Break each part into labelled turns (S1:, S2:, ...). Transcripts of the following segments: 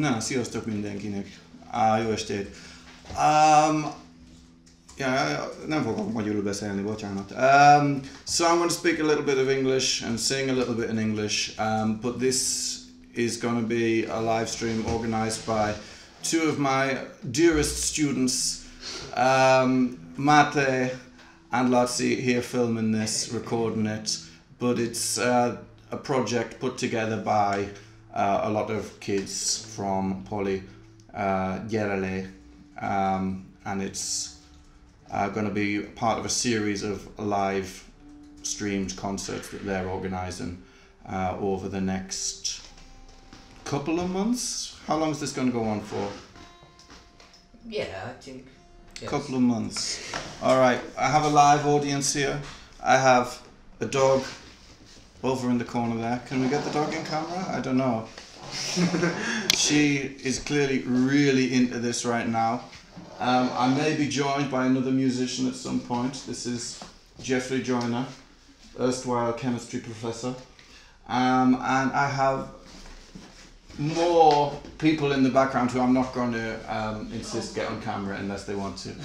S1: Na, sziasztok mindenkinek. Á, jó estét. Um, nem fogok magyarul beszélni, bocsánat. Um, so I'm going to speak a little bit of English and sing a little bit in English, um, but this is going to be a live stream organized by two of my dearest students, um, Mate and Lotzi here filming this, recording it, but it's uh, a project put together by uh, a lot of kids from Poly uh, Gyerele, um, and it's uh, going to be part of a series of live streamed concerts that they're organising uh, over the next couple of months. How long is this going to go on for?
S2: Yeah, I think.
S1: A couple of months. All right, I have a live audience here. I have a dog over in the corner there. Can we get the dog in camera? I don't know. she is clearly really into this right now. Um, I may be joined by another musician at some point. This is Jeffrey Joyner, erstwhile chemistry professor. Um, and I have more people in the background who I'm not going to um, insist get on camera unless they want to.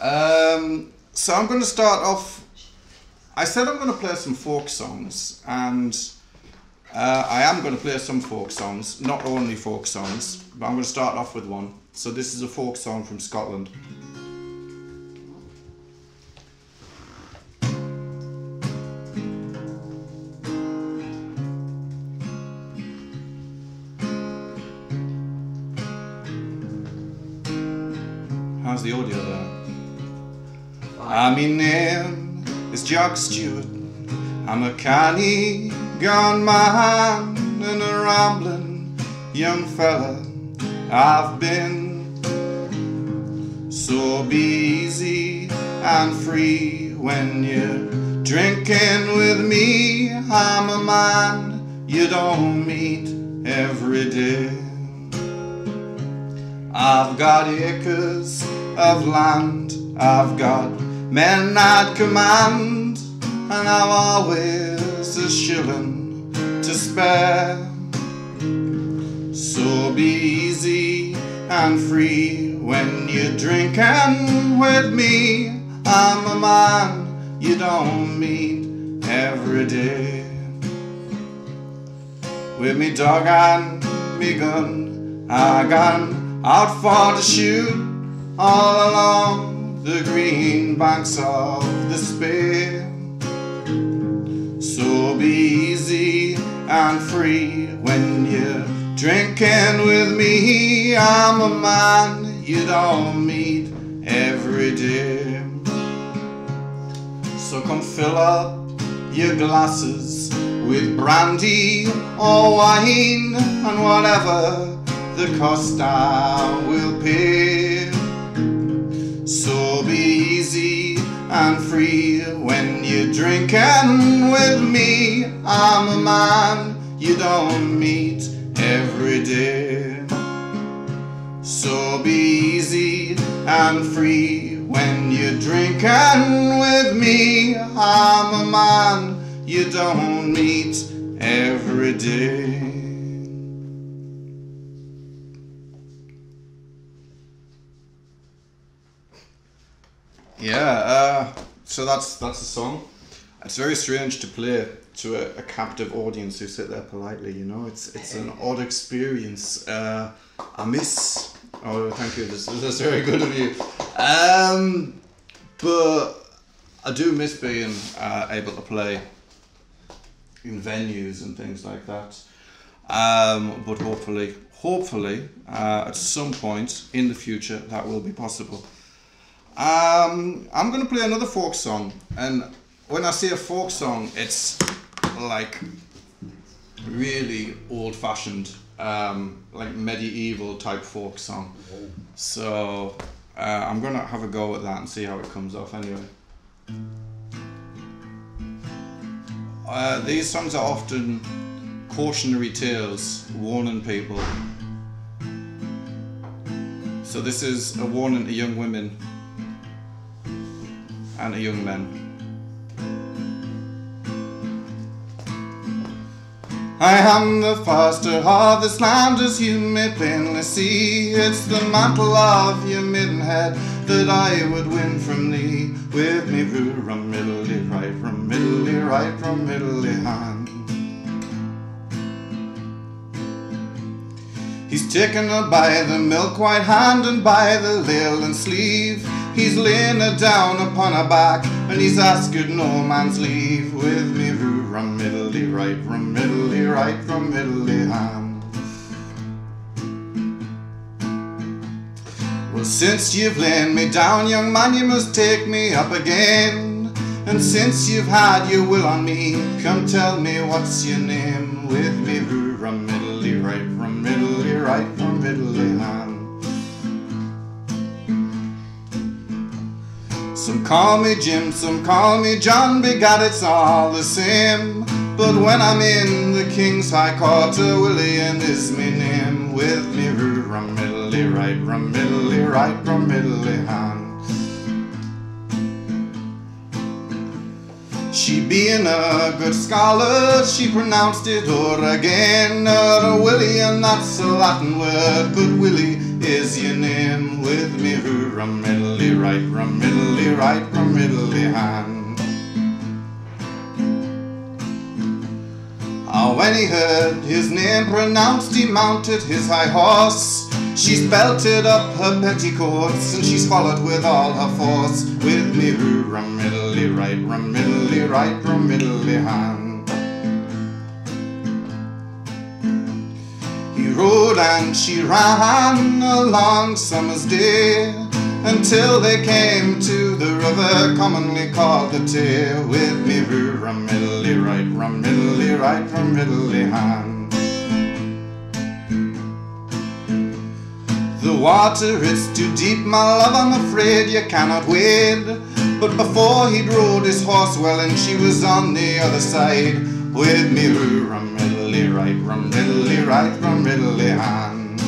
S1: Um, so I'm going to start off. I said I'm going to play some folk songs, and uh, I am going to play some folk songs, not only folk songs, but I'm going to start off with one. So this is a folk song from Scotland. How's the audio there? I'm in is Jock. I'm a canny gone man and a rambling young fella. I've been so easy and free when you're drinking with me. I'm a man you don't meet every day. I've got acres of land, I've got men at command, and I've always a shilling to spare. So be easy and free when you're drinking with me. I'm a man you don't meet every day. With me dog and me gun, I gone out for to shoot all along the green banks of the Spey. So be easy and free when you're drinking with me. I'm a man you don't meet every day. So come fill up your glasses with brandy or wine and whatever the cost I will pay. So be easy and free when you're drinking with me. I'm a man you don't meet every day. So be easy and free when you're drinking with me. I'm a man you don't meet every day. Yeah, uh, so that's that's the song. It's very strange to play to a, a, captive audience who sit there politely. You know, it's it's an odd experience. Uh, I miss. Oh, thank you. This, this is very good of you. Um, but I do miss being uh, able to play in venues and things like that. Um, but hopefully, hopefully, uh, at some point in the future, that will be possible. Um, I'm gonna play another folk song, and when I say a folk song, it's like really old-fashioned, um, like medieval type folk song. So uh, I'm gonna have a go at that and see how it comes off. Anyway, uh, these songs are often cautionary tales, warning people. So this is a warning to young women and a young man. I am the foster of this land, as you may plainly see. It's the mantle of your maidenhead that I would win from thee. With me, roo, rum, right, rum, middly, right, rum, middly, hand. He's taken her by the milk white hand and by the linen sleeve. He's laying her down upon her back and he's asked no man's leave. With me, roo, rum, right, rum, middly, right, rum, middly, hand. Well, since you've lain me down, young man, you must take me up again. And since you've had your will on me, come tell me what's your name. With me, roo, rum, middly, right, Some call me Jim, some call me John, begad it's all the same. But when I'm in the King's High Court, William is me name. With me, roo, right, rum, right, rum, middly. She being a good scholar, she pronounced it o'er again. Uh, William, that's a Latin word, good Willie is your name. With me, rum, middly, right, rum, middly, right, rum, middly, hand. Ah, when he heard his name pronounced, he mounted his high horse. She's belted up her petticoats and she's followed with all her force. With me, roo, rum, middly, right, rum, middly, right, rum, middly, hand. And she ran a long summer's day until they came to the river commonly called the Tay. With me, rum, middly, right, rum, middly, right, rum, middly, hand. The water is too deep, my love, I'm afraid you cannot wade. But before he'd rode his horse well, and she was on the other side. With me, rum, middly, right, rum, middly, right, rum, middly, hand.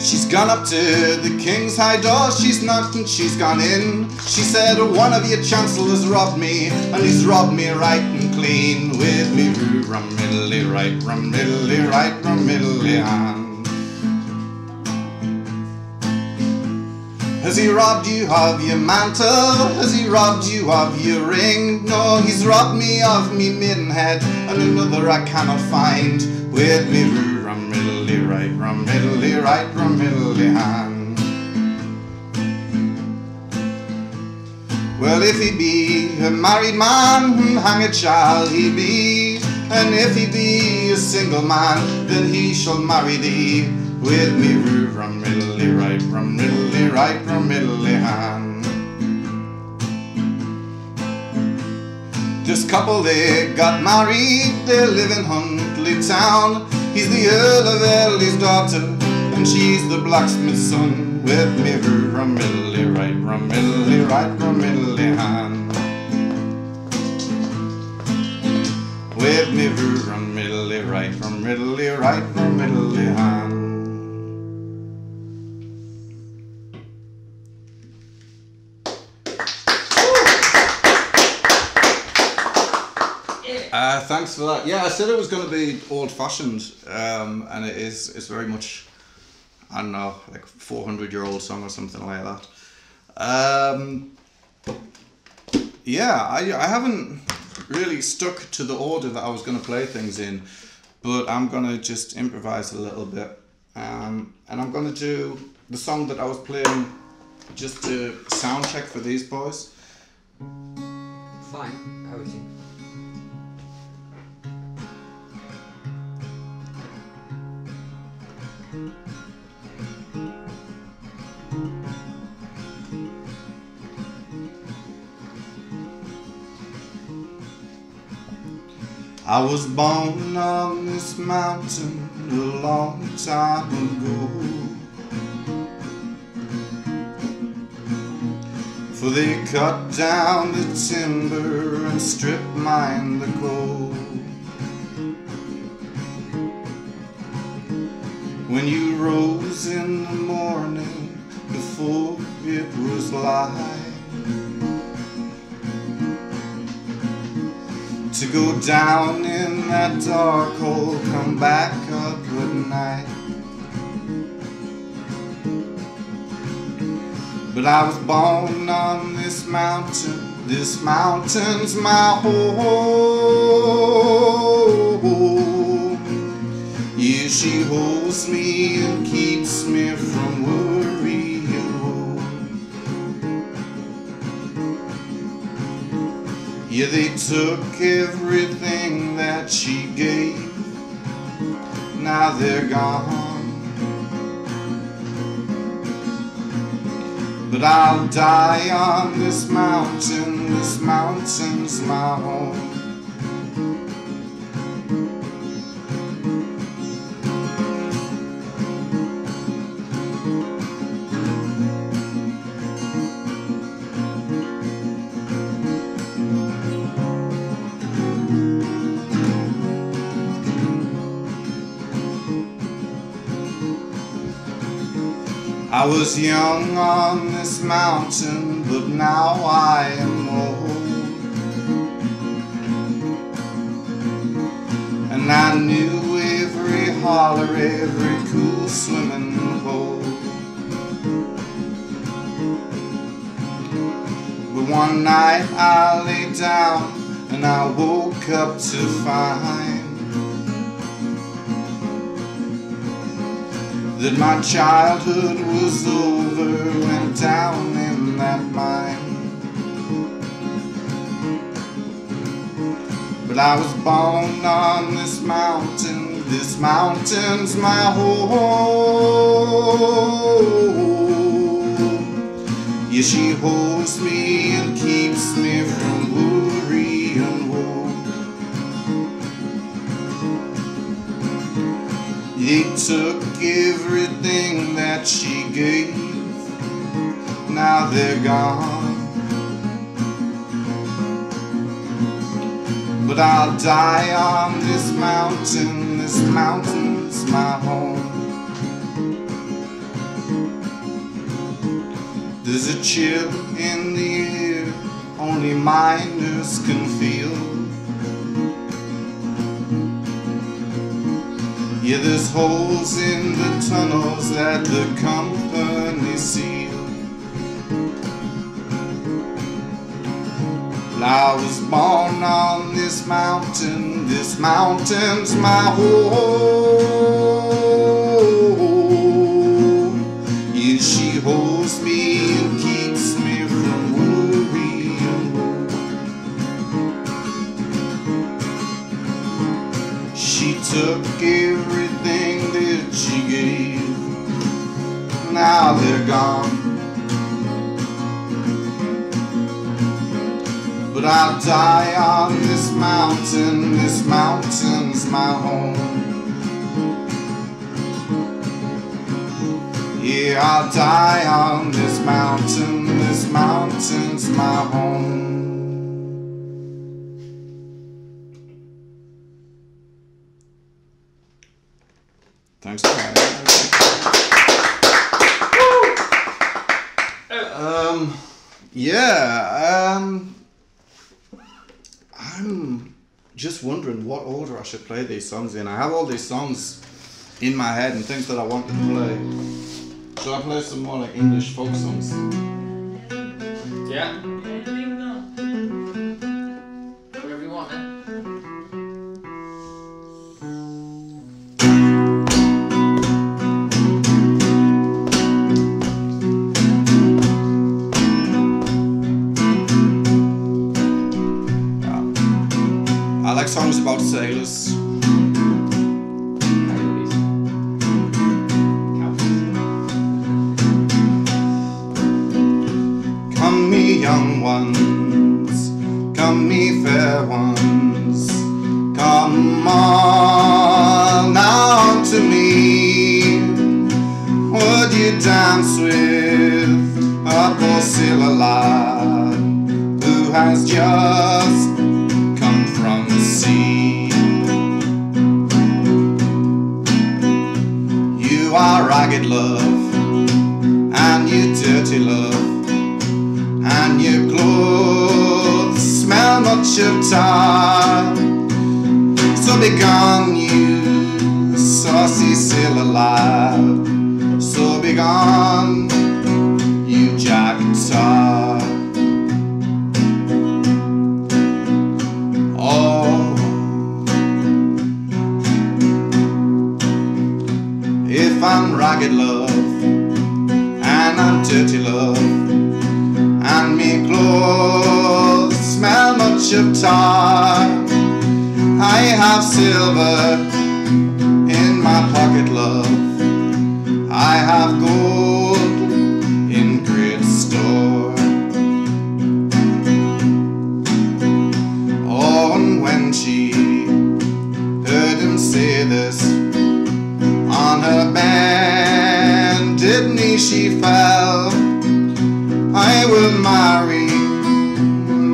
S1: She's gone up to the king's high door, she's knocked and she's gone in. She said, One of your chancellors robbed me, and he's robbed me right and clean. With me, rum, middly, right, rum, middly, right, rum, middly, hand. Has he robbed you of your mantle? Has he robbed you of your ring? No, he's robbed me of me maidenhead, and another I cannot find. With me, roo, rum, middly, right, rum, middly, right, rum, middly, hand. Well, if he be a married man, hmm, hanged shall he be. And if he be a single man, then he shall marry thee. With me, roo, rum, middly, right, rum, middly, right, rum, middly, hand. This couple, they got married, they live in Huntley town. He's the Earl of Airlie's daughter, and she's the blacksmith's son. With me, roo, rum, middly, right, rum, middly, right, rum, middly, hand. With me, roo, rum, middly, right, rum, middly, right, rum, middly, hand. Thanks for that. Yeah, I said it was going to be old-fashioned, um, and it is. It's very much, I don't know, like four hundred year old song or something like that. Um, yeah, I I haven't really stuck to the order that I was going to play things in, but I'm going to just improvise a little bit, um, and I'm going to do the song that I was playing just to sound check for these boys.
S2: Fine,
S1: I was born on this mountain a long time ago. For they cut down the timber and strip mine the coal. When you rose in the morning before it was light. To go down in that dark hole, come back up at night. But I was born on this mountain, this mountain's my home. Yeah, she holds me and keeps me from worry Yeah, they took everything that she gave. Now they're gone. But I'll die on this mountain, this mountain's my home. I was young on this mountain, but now I am old. And I knew every holler, every cool swimming hole. But one night I lay down and I woke up to find that my childhood was over, went down in that mine. But I was born on this mountain, this mountain's my home. Yeah, she holds me and keeps me from They took everything that she gave. Now they're gone. But I'll die on this mountain. This mountain's my home. There's a chill in the air only miners can feel. Yeah, there's holes in the tunnels that the company seal. But I was born on this mountain, this mountain's my home. I'll die on this mountain. This mountain's my home. Thanks, for having Um, yeah, um, I'm just wondering what order I should play these songs in. I have all these songs in my head and things that I want to play. Should I play some more like English folk songs?
S2: Yeah. Whatever you want, man.
S1: I like songs about sailors. ragged love And I'm dirty love And me clothes smell much of tar I have silver in my pocket love. I have gold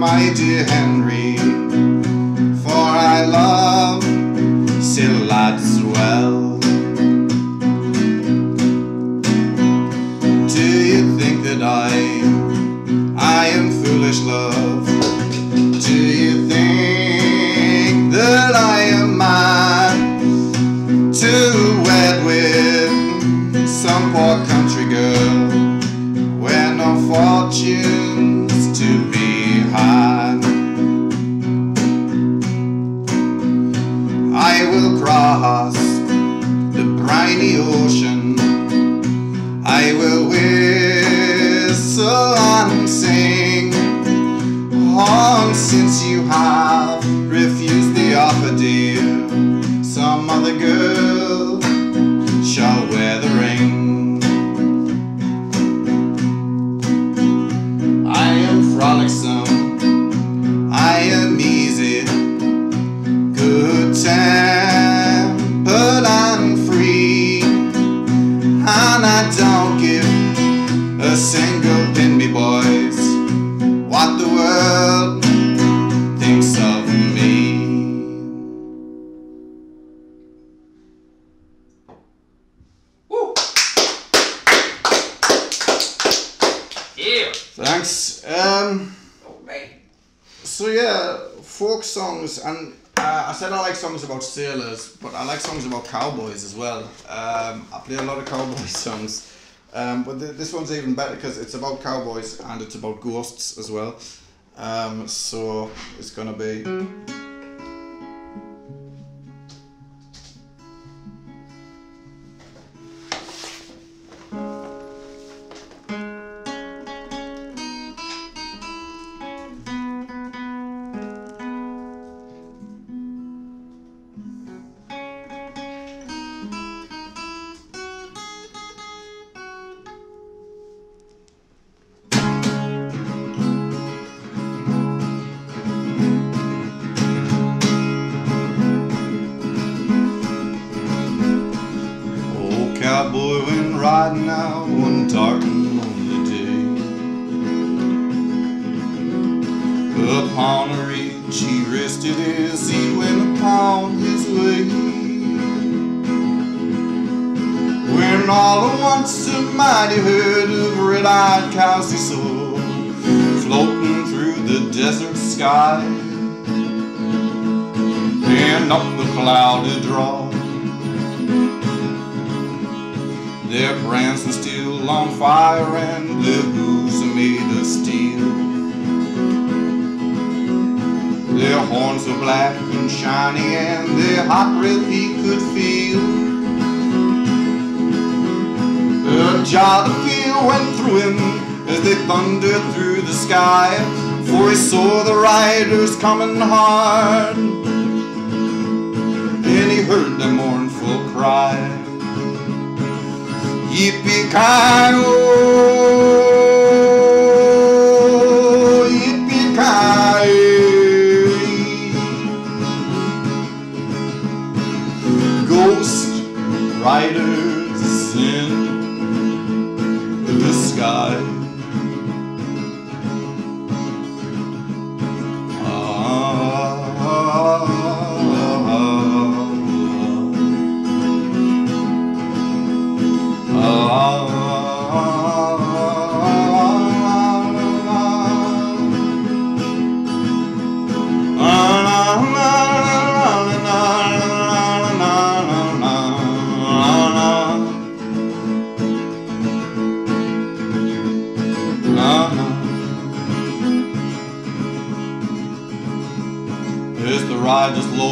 S1: my dear Henry, for I love silly lads songs, and uh, I said I like songs about sailors, but I like songs about cowboys as well. Um, I play a lot of cowboy songs, um, but th this one's even better because it's about cowboys and it's about ghosts as well. Um, so it's gonna be.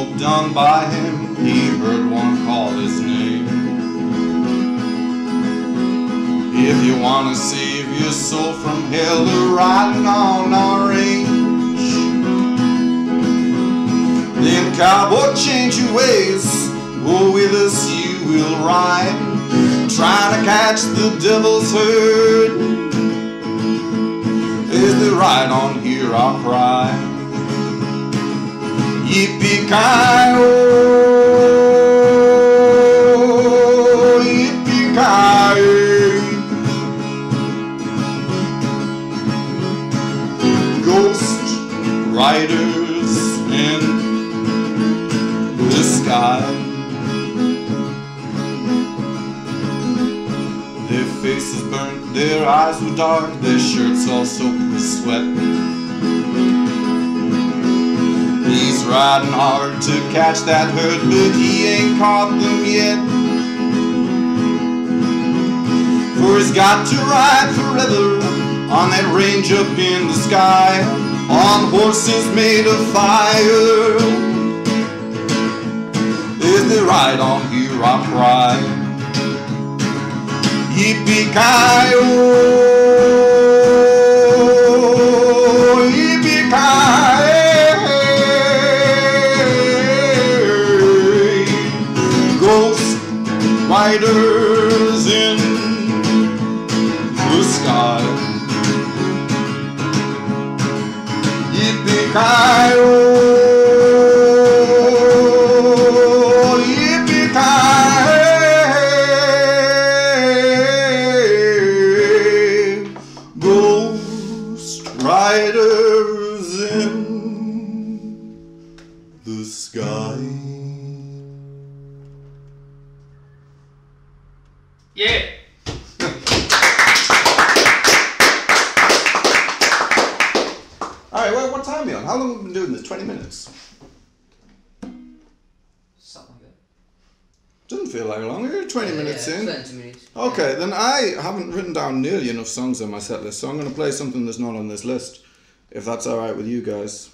S1: I just down by him. He heard one call his name. If you wanna save your soul from hell, to riding on our range, then cowboy, change your ways. Go with us, you will ride, trying to catch the devil's herd. As they ride on here, I'll cry. Yippee-ki-yo, yippee-ki-yay. Ghost riders in the sky. Their faces burnt, their eyes were dark, their shirts all soaked with sweat. Riding hard to catch that herd, but he ain't caught them yet. For he's got to ride forever on that range up in the sky, on horses made of fire. Is the ride on here, I cry. Yippee-ki-yo, in the sky. Yippee-ki-yo, long have we been doing this? 20 minutes?
S2: Something like that.
S1: Doesn't feel like long. We're 20 minutes
S3: yeah,
S1: in.
S3: 20 minutes.
S1: Okay, then I haven't written down nearly enough songs on my set list, so I'm going to play something that's not on this list, if that's all right with you guys.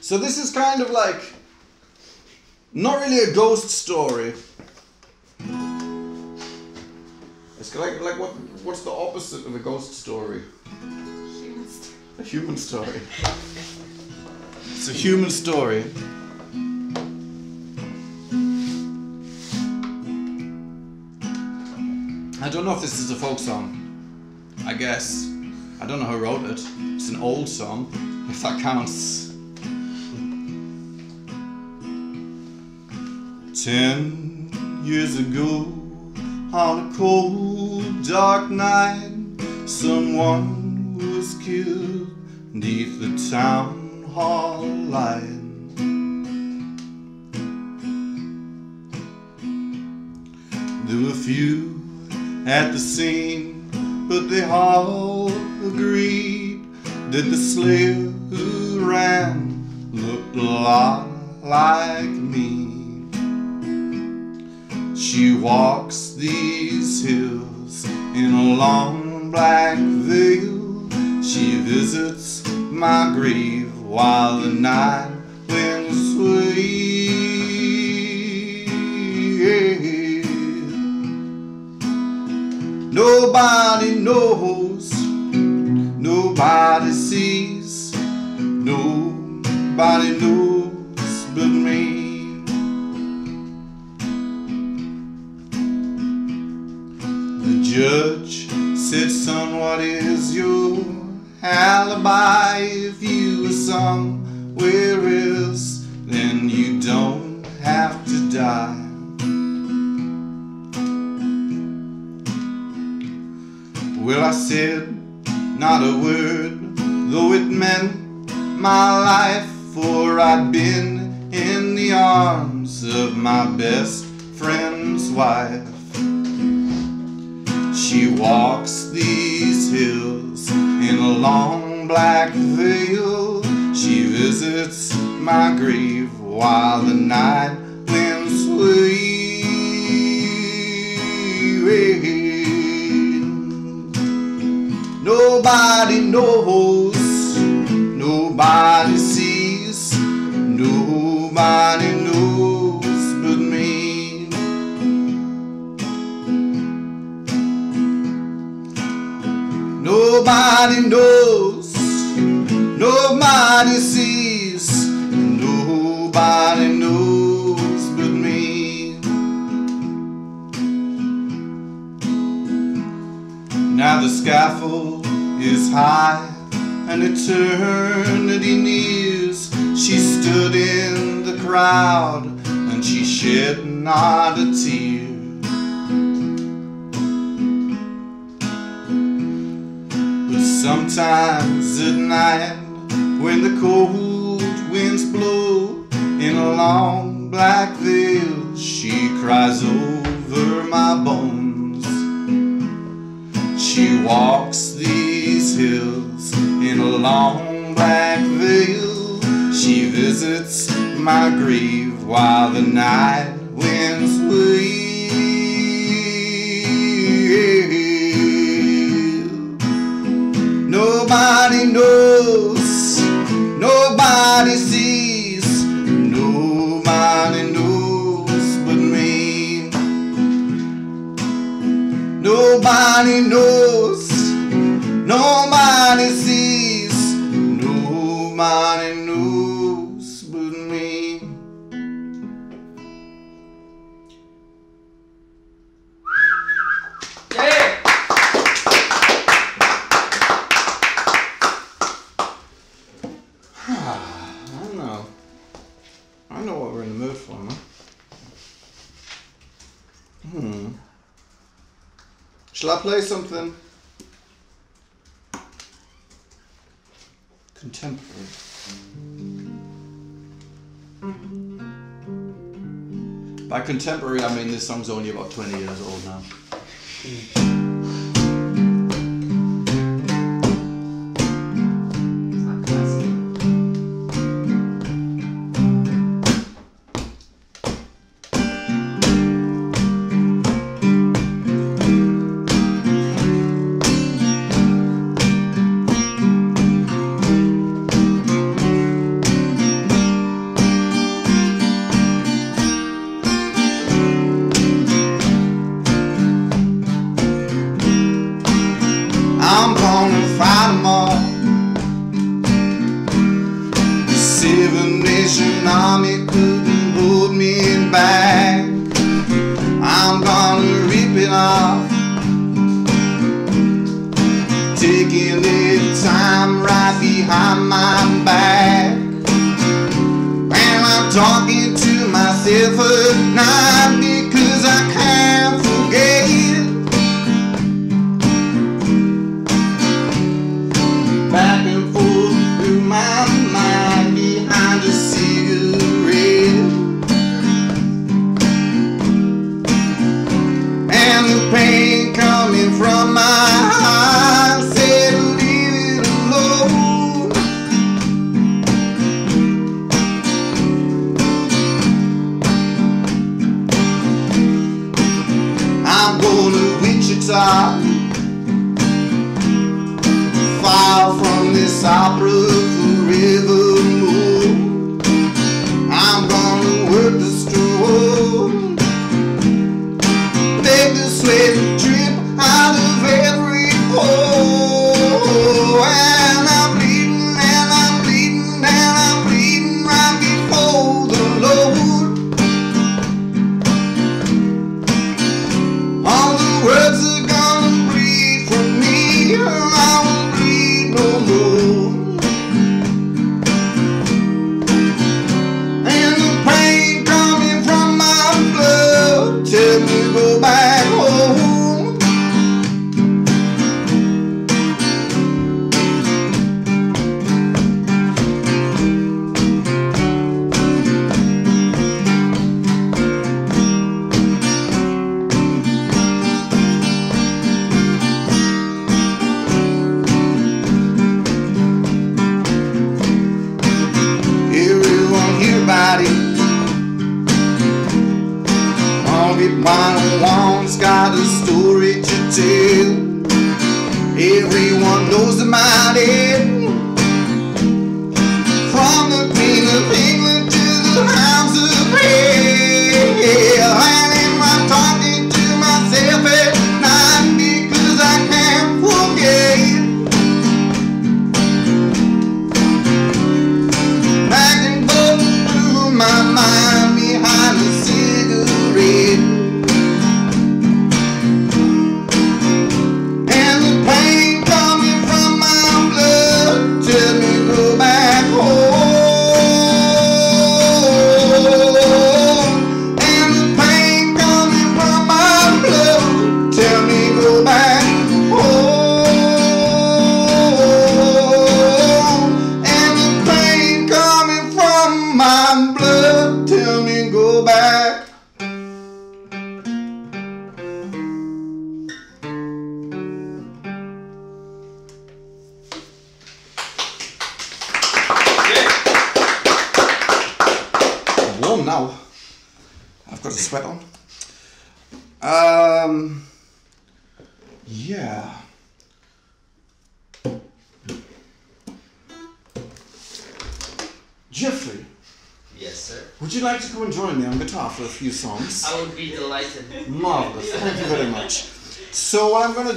S1: So this is kind of like not really a ghost story. It's like like what what's the opposite of a ghost story? A human story. It's a human story. I don't know if this is a folk song. I guess. I don't know who wrote it. It's an old song, if that counts. Ten years ago, on a cold, dark night, someone was killed neath the town hall light. There were few at the scene, but they all agreed that the slayer who ran looked a lot like me. She walks these hills in a long black veil. She visits my grave while the night winds sway. Nobody knows, nobody sees, nobody knows but me. Judge said, Son, what is your alibi? If you were somewhere else, then you don't have to die. Well, I said not a word, though it meant my life, for I'd been in the arms of my best friend's wife. She walks these hills in a long black veil. She visits my grave while the night winds sway. Nobody knows, nobody sees, nobody Nobody knows, nobody sees, nobody knows but me. Now the scaffold is high and eternity nears. She stood in the crowd and she shed not a tear. Sometimes at night, when the cold winds blow in a long black veil, she cries over my bones. She walks these hills in a long black veil. She visits my grave while the night winds wail. Nobody knows, nobody sees, nobody knows but me. Nobody knows, nobody sees, nobody Shall I play something contemporary? By contemporary, I mean this song's only about 20 years old now.
S2: It's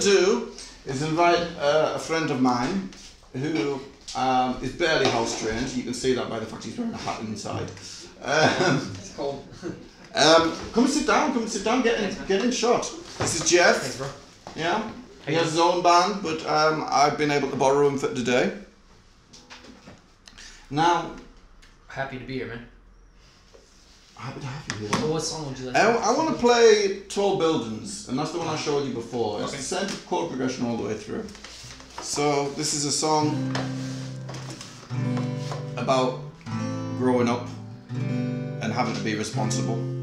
S1: do is invite uh, a friend of mine who um, is barely house trained. You can see that by the fact he's wearing a hat inside. Um,
S2: It's cold.
S1: um, come and sit down. Come and sit down. Get in. Get in shot. This is Jeff.
S2: Thanks, bro.
S1: Yeah. He has his own band, but um, I've been able to borrow him for today. Now,
S2: Happy to be here, man.
S1: Happy to have you here.
S2: So what song would you like?
S1: I, I want to play Tall Buildings, and that's the one I showed you before. It's
S2: Okay.
S1: the same chord progression all the way through. So this is a song about growing up and having to be responsible.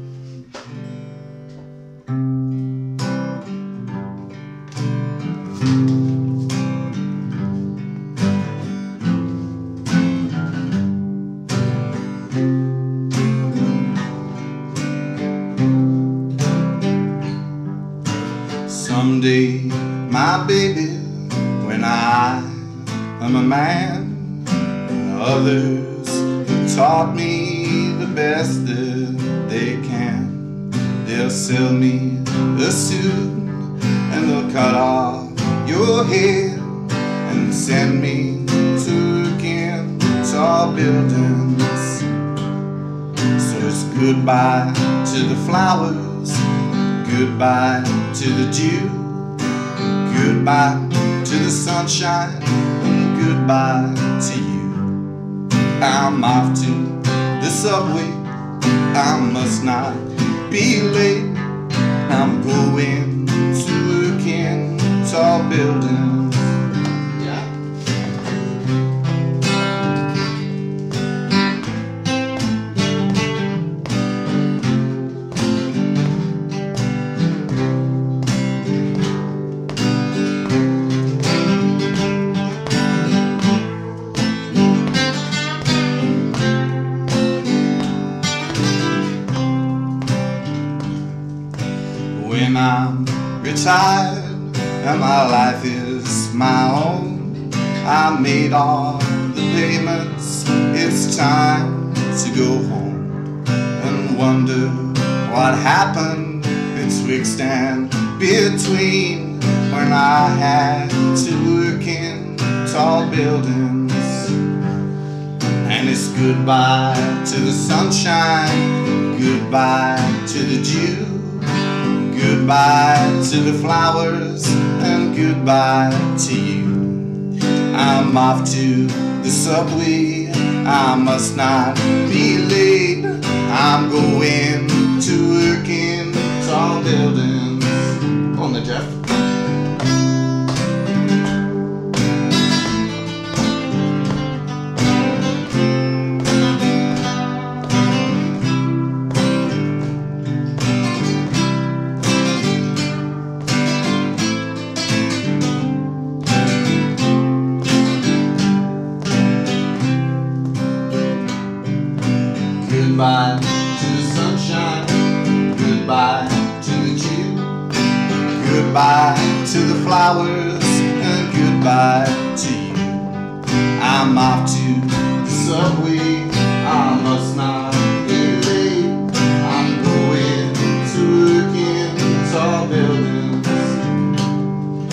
S1: And goodbye to you. I'm off to the subway. I must not be late. I'm going to work in tall buildings. On the Jeff. Goodbye to the flowers and goodbye to you. I'm off to the subway. I must not be late. I'm going to work in tall buildings.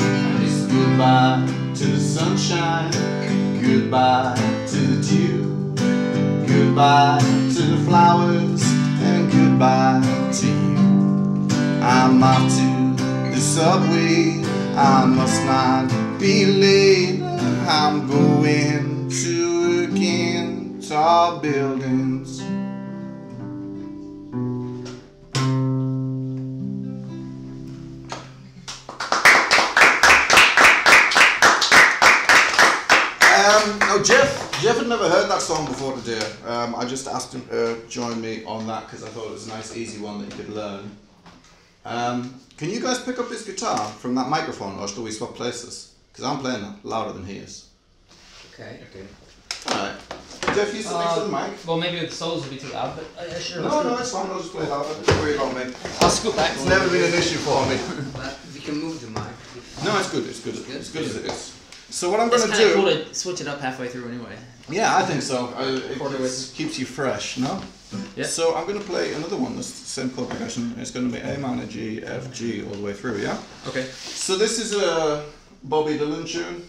S1: And it's goodbye to the sunshine. Goodbye to the dew. Goodbye to the flowers. And goodbye to you. I'm off to subway. I must not be late. I'm going to work in tall buildings. Um, oh, Jeff. Jeff had never heard that song before today. Um, I just asked him to join me on that because I thought it was a nice, easy one that he could learn. Um, can you guys pick up his guitar from that microphone, or shall we swap places? Because I'm playing louder than he is.
S2: Okay. Okay.
S1: Alright. Jeff, you sit next to the mic.
S2: Well, maybe the solos would be too loud, but uh, yeah, sure.
S1: No, no, it's fine. I'll just play louder. Don't worry about me.
S2: I'll scoot back.
S1: It's never been an issue for me.
S3: But we can move the mic.
S1: No, it's good. It's good.
S3: Good?
S1: It's good as it is. So what I'm going to
S2: kind of
S1: do?
S2: cool to switch it up halfway through anyway.
S1: Yeah, I think so. Uh, it keeps, keeps you fresh, no?
S2: Yeah.
S1: So I'm going to play another one. That's the same chord progression. It's going to be A minor, G, F, G all the way through. Yeah.
S2: Okay.
S1: So this is a Bobby Dylan tune.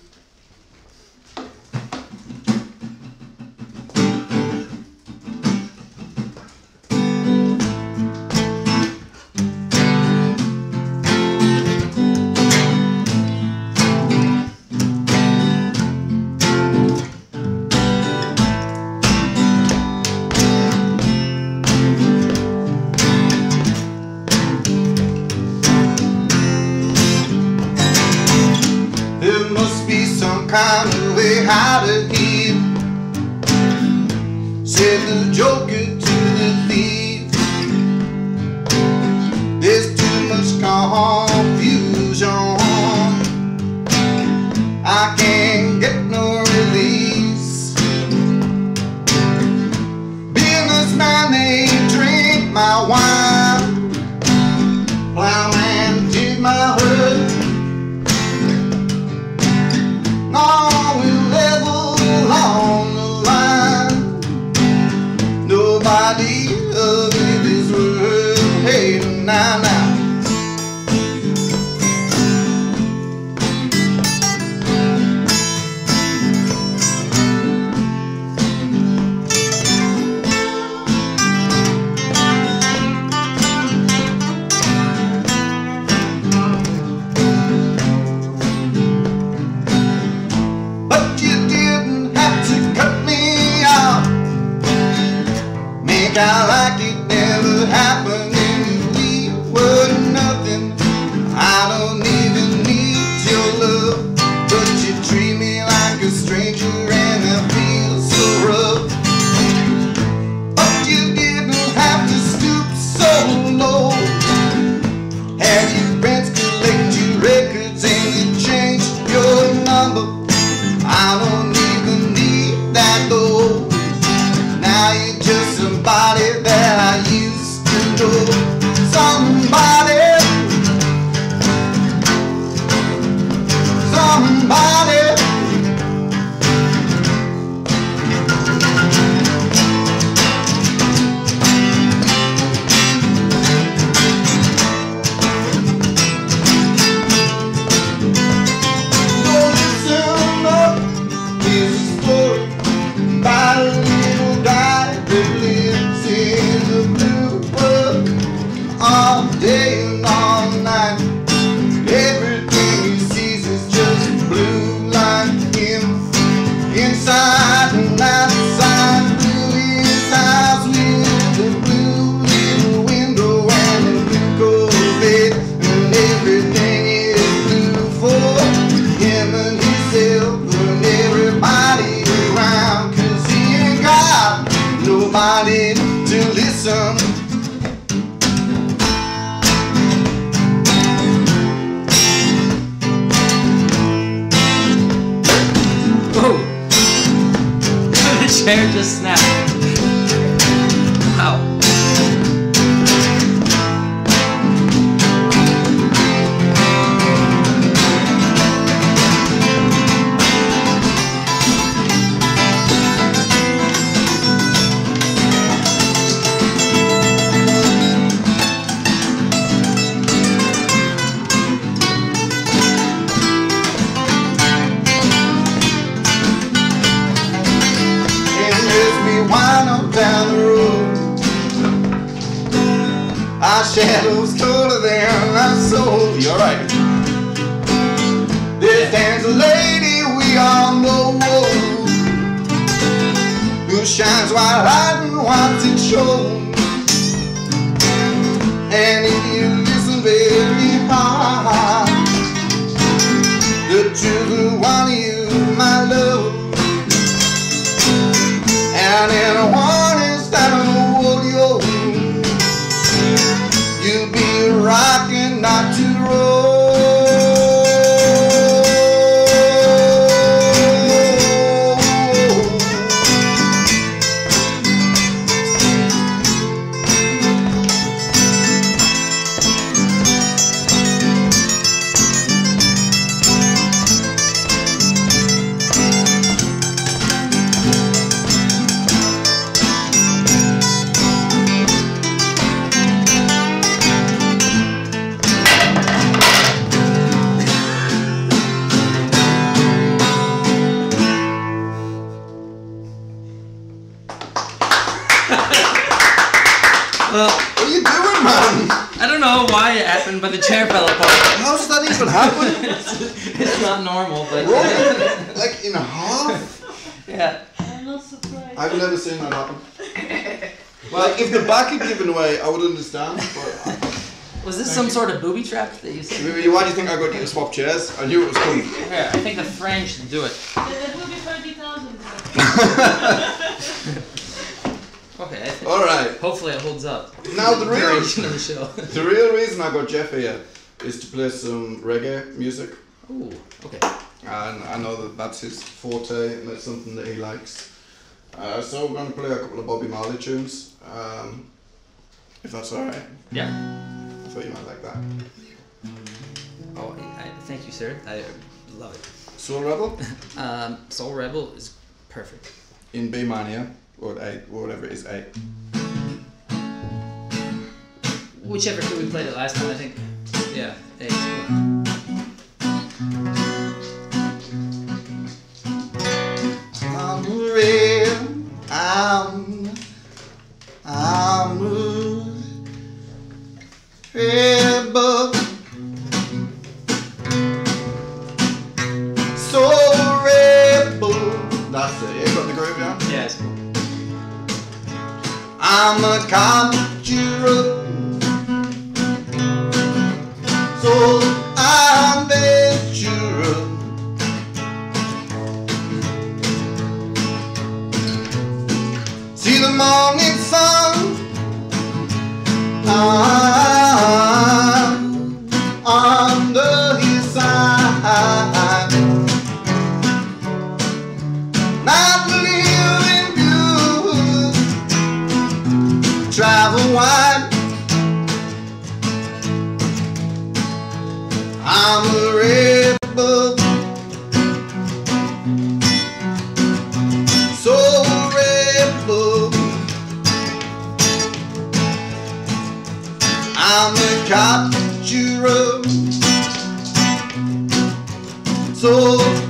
S1: Happened, but the
S2: chair fell apart.
S1: How does that even happen?
S2: it's not normal, but
S1: Rolling like in half?
S2: yeah.
S4: I'm not surprised.
S1: I've never seen that happen. Well, if the back had given away, I would understand. But uh,
S2: Was this some sort of booby trap that you said?
S1: Why do you think I got you to swap chairs? I knew it was coming.
S2: Yeah, I think the French should do it.
S4: That will be 30,000.
S2: Okay.
S1: All right.
S2: hopefully it holds up.
S1: Now the real
S2: duration of the show.
S1: the real reason I got Jeff here is to play some reggae music,
S2: Oh, Okay.
S1: and I know that that's his forte and that's something that he likes. Uh, so we're going to play a couple of Bobby Marley tunes, um, if that's all right.
S2: Yeah.
S1: I thought you might like that.
S2: Oh, I, I, thank you, sir. I love it.
S1: Soul Rebel
S2: Um, Soul Rebel is perfect.
S1: in B minor or A or whatever it is A.
S2: Whichever key we played it last time, I think. Yeah. A.
S1: I'm real. I'm. I'm a I'm a conjurer. So I'm venturer. See the morning sun. I'm I'm a so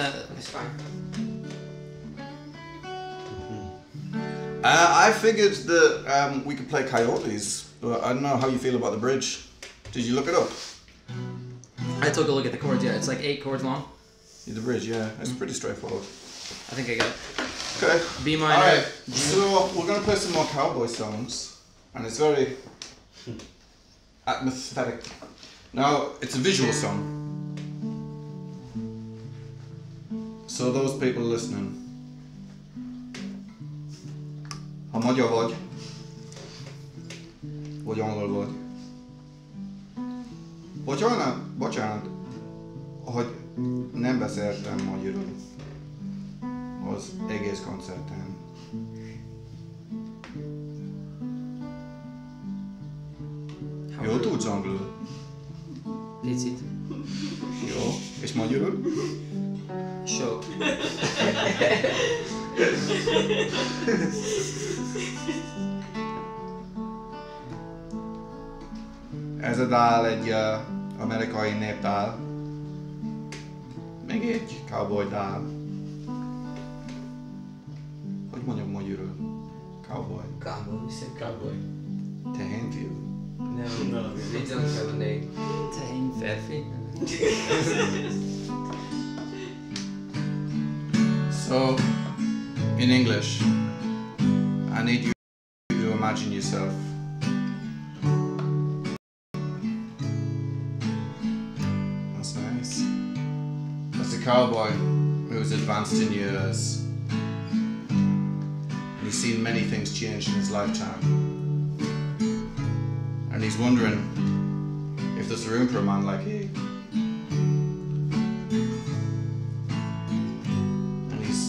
S2: Is
S1: it
S2: cool in the?
S3: It's fine.
S1: uh, I figured that um, we could play Coyotes, but I don't know how you feel about the bridge. Did you look it up?
S2: I took a look at the chords. Yeah, it's like eight chords long.
S1: The bridge, yeah, it's pretty straightforward.
S2: I think I got it.
S1: Okay.
S2: B minor.
S1: Alright,
S2: G-
S1: so we're gonna play some more cowboy songs, and it's very atmospheric. Now, it's a visual song. So those people listening, ha magyar vagy, vagy angol vagy. Bocsánat, bocsánat, hogy nem beszéltem magyarul az egész koncerten. Jó tudsz angolul?
S2: Picit.
S1: Jó. És magyarul?
S2: Sok.
S1: Ez a dál egy uh, amerikai népdál. Még egy cowboy dál. Hogy mondjam magyarul? Cowboy.
S3: Cowboy, we said
S5: Cowboy.
S1: Tehénfiú.
S3: No,
S5: No,
S3: they don't have a name.
S2: Tehén
S1: So, in English, I need you to imagine yourself. That's nice. That's a cowboy who's advanced in years. He's seen many things change in his lifetime. And he's wondering if there's room for a man like he.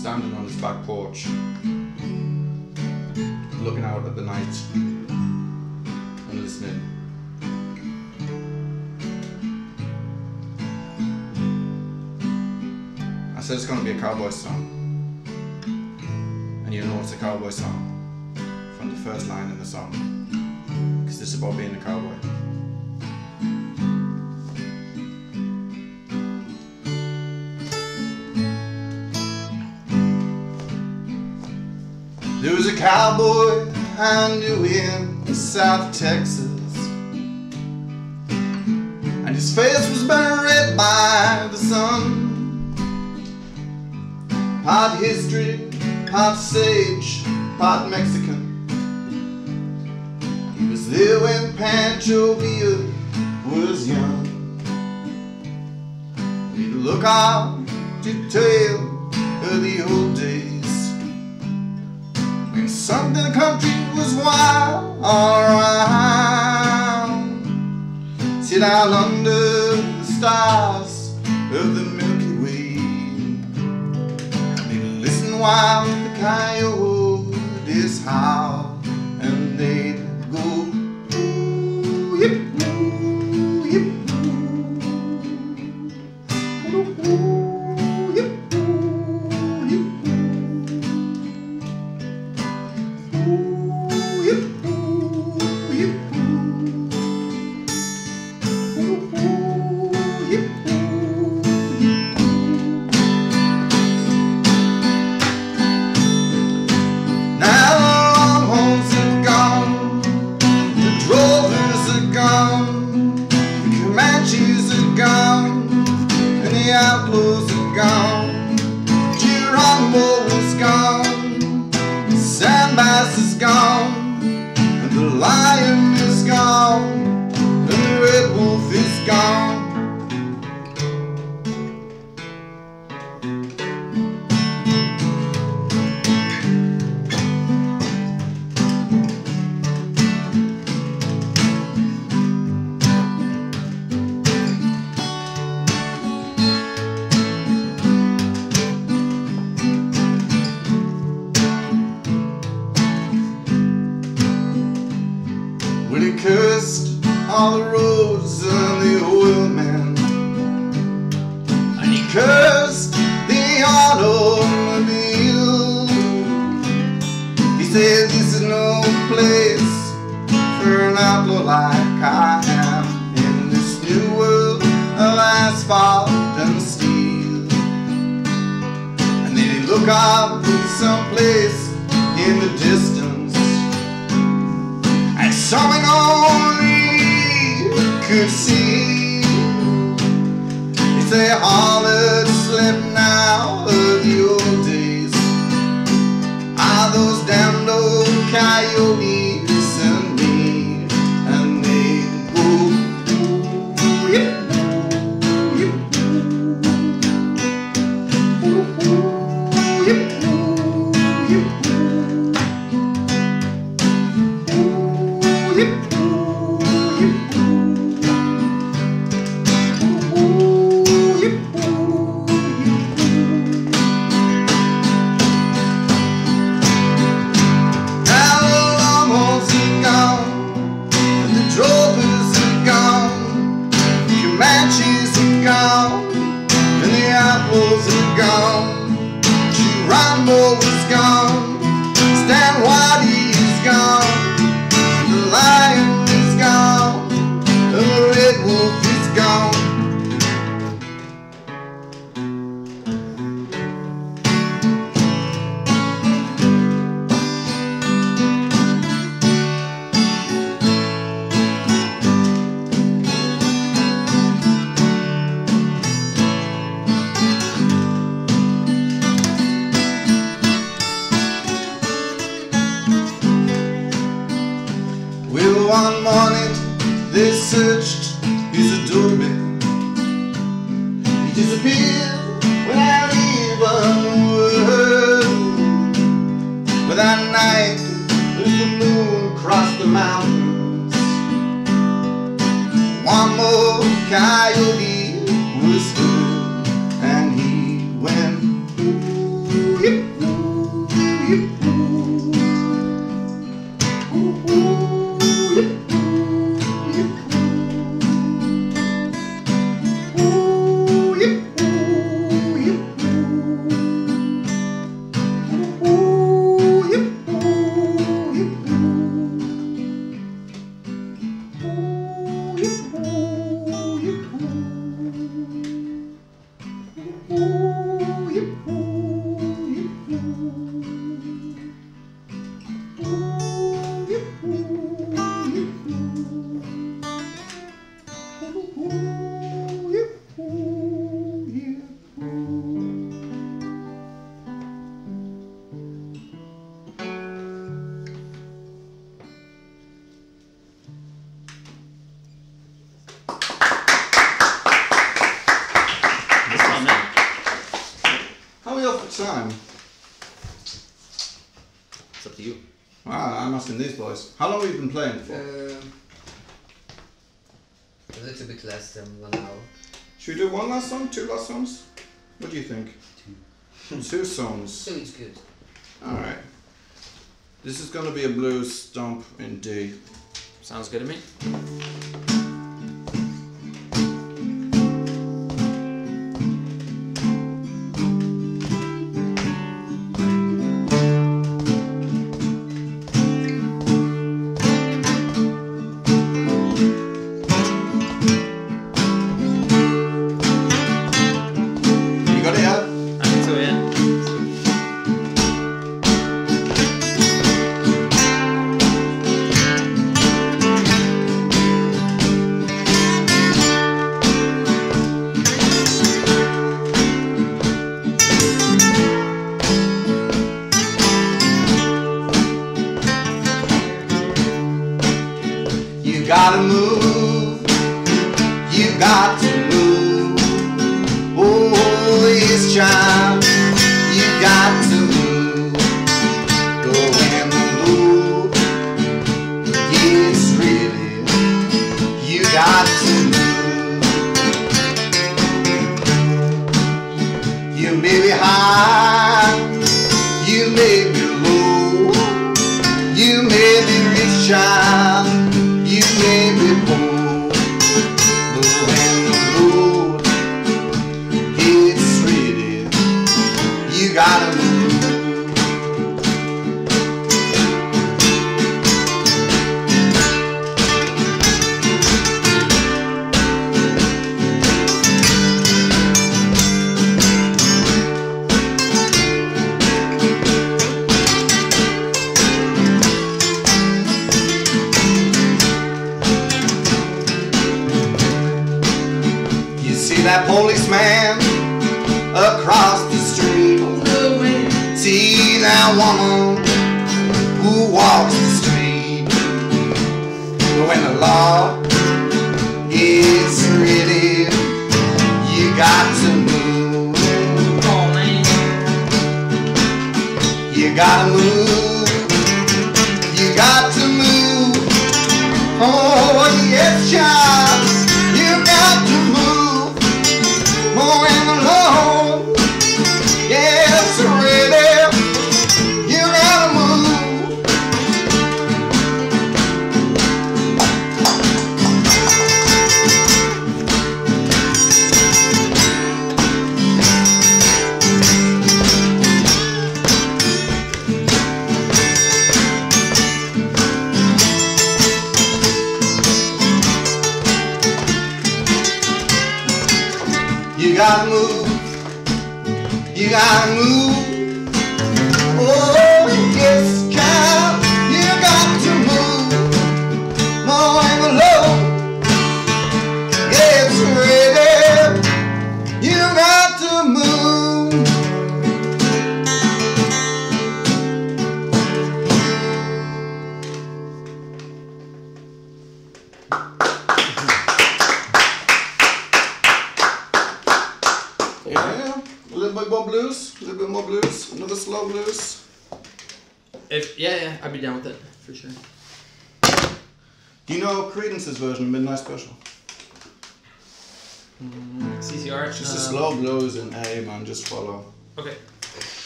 S1: Standing on his back porch, looking out at the night and listening. I said it's going to be a cowboy song, and you know it's a cowboy song from the first line in the song, because this is about being a cowboy. Cowboy I knew in South Texas. And his face was burned red by the sun. Part history, part sage, part Mexican. He was there when Pancho Villa was young. He'd look out to tell of the old days. Something the country was wild all around. Sit out under the stars of the Milky Way. They listen while the coyotes howl, and they said this is no place for an outlaw like I am in this new world of asphalt and steel. And then he looked up in some place in the distance and something only could see. It's a harlot slip out of your those damn old coyotes.
S3: Will.
S1: Should we do one last song? Two last songs? What do you think? Two. Two songs.
S3: Two is good.
S1: Alright. This is going to be a blue stomp in D.
S2: Sounds good to me.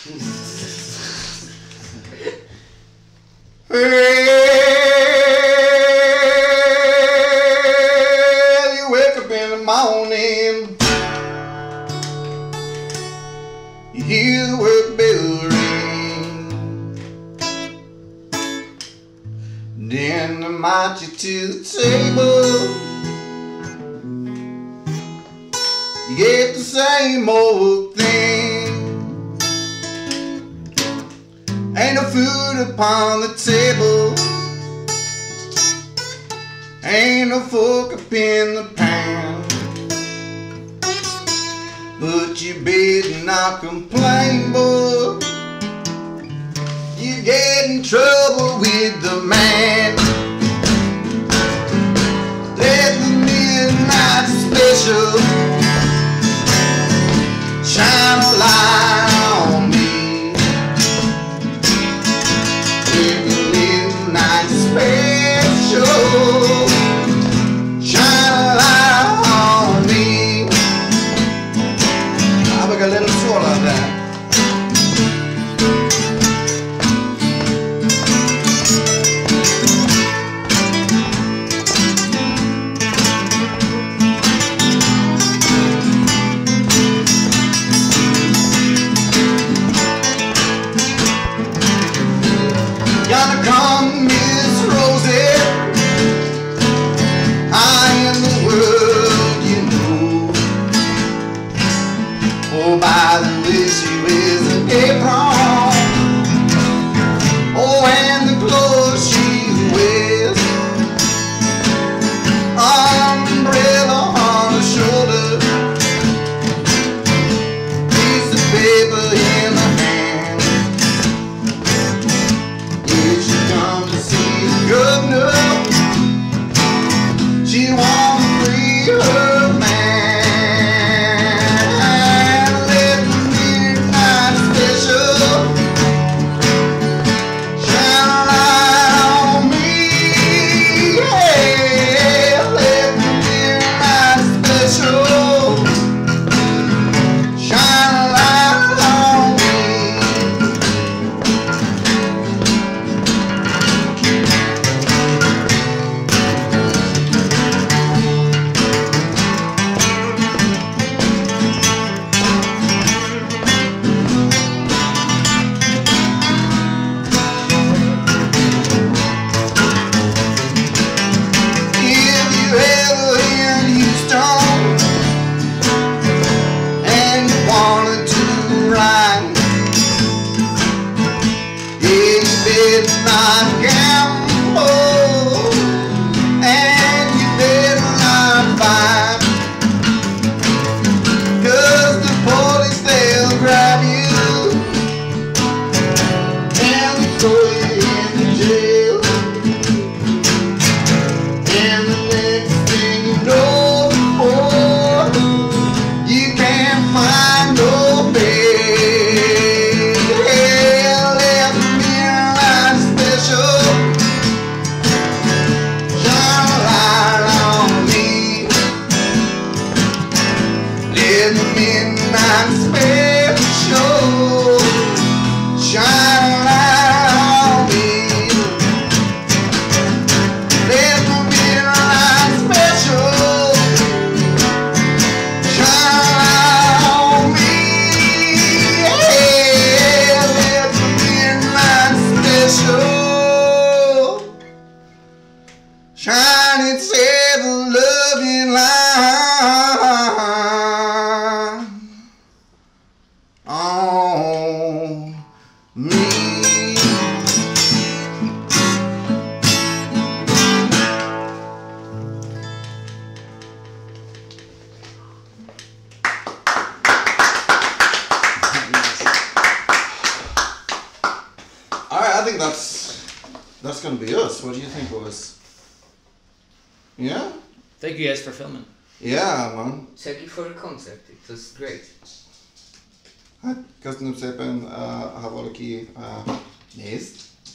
S1: Well,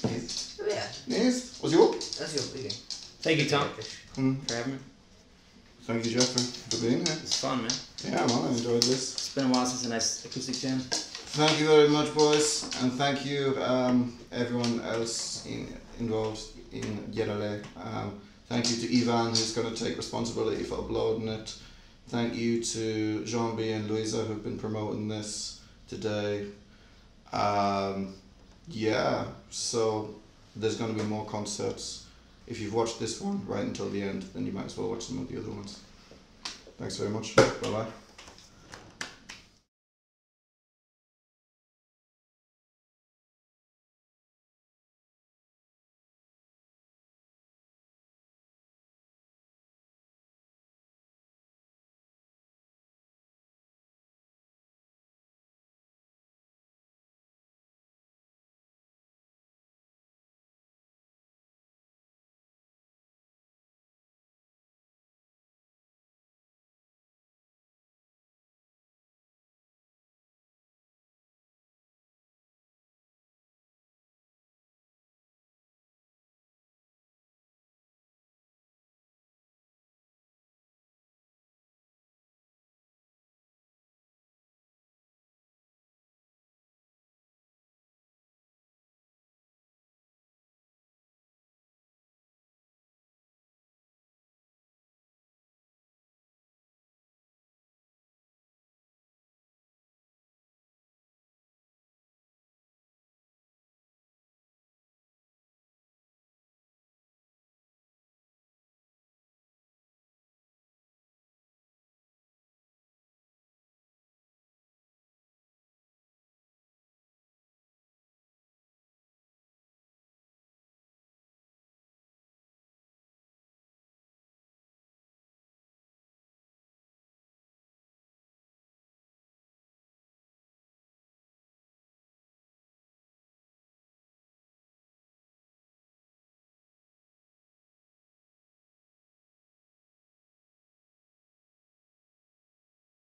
S1: nézd, nézd,
S3: Oh, yeah,
S1: nézd, az jó?
S3: that's your beginning.
S2: Thank you, Tom,
S1: Mm.
S2: for having me.
S1: Thank you, Jeffrey, for being here.
S2: It's fun, man.
S1: Yeah, man, I enjoyed this.
S2: It's been a while since a nice acoustic jam.
S1: Thank you very much, boys, and thank you um, everyone else in, involved in Gyerele. Um, thank you to Ivan, who's going to take responsibility for uploading it. Thank you to Jean B and Louisa, who've been promoting this today. Um, yeah, so there's going to be more concerts. If you've watched this one right until the end, then you might as well watch some of the other ones. Thanks very much. Bye bye.